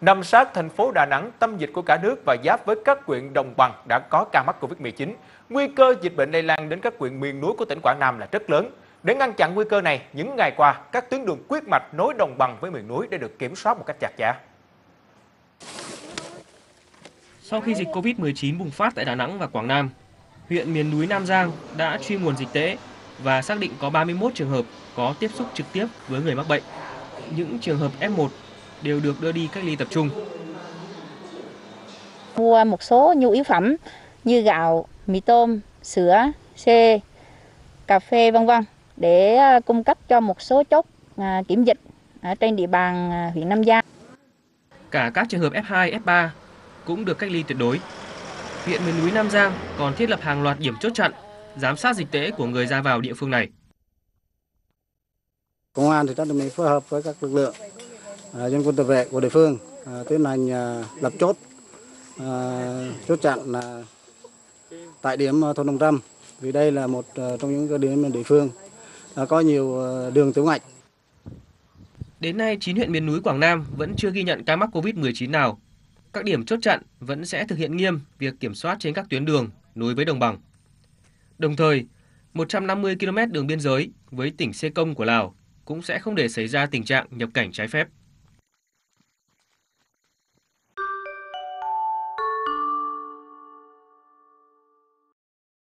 Nằm sát thành phố Đà Nẵng, tâm dịch của cả nước và giáp với các huyện đồng bằng đã có ca mắc Covid-19. Nguy cơ dịch bệnh lây lan đến các huyện miền núi của tỉnh Quảng Nam là rất lớn. Để ngăn chặn nguy cơ này, những ngày qua, các tuyến đường quyết mạch nối đồng bằng với miền núi đã được kiểm soát một cách chặt chẽ. Sau khi dịch Covid-19 bùng phát tại Đà Nẵng và Quảng Nam, huyện miền núi Nam Giang đã truy nguồn dịch tễ và xác định có 31 trường hợp có tiếp xúc trực tiếp với người mắc bệnh. Những trường hợp F1 đều được đưa đi cách ly tập trung. Mua một số nhu yếu phẩm như gạo, mì tôm, sữa, xe, cà phê vân vân để à, cung cấp cho một số chốt à, kiểm dịch ở trên địa bàn à, huyện Nam Giang. Cả các trường hợp F2, F3 cũng được cách ly tuyệt đối. Huyện miền núi Nam Giang còn thiết lập hàng loạt điểm chốt chặn, giám sát dịch tễ của người ra vào địa phương này. Công an thì đã được phối hợp với các lực lượng À, dân quân tự vệ của địa phương à, tiến hành à, lập chốt chốt chặn tại điểm thôn Đồng Trâm vì đây là một trong những cái điểm địa phương có nhiều đường tiểu ngạch. Đến nay, 9 huyện miền núi Quảng Nam vẫn chưa ghi nhận ca mắc COVID-19 nào. Các điểm chốt chặn vẫn sẽ thực hiện nghiêm việc kiểm soát trên các tuyến đường nối với đồng bằng. Đồng thời, 150 km đường biên giới với tỉnh Sê Công của Lào cũng sẽ không để xảy ra tình trạng nhập cảnh trái phép.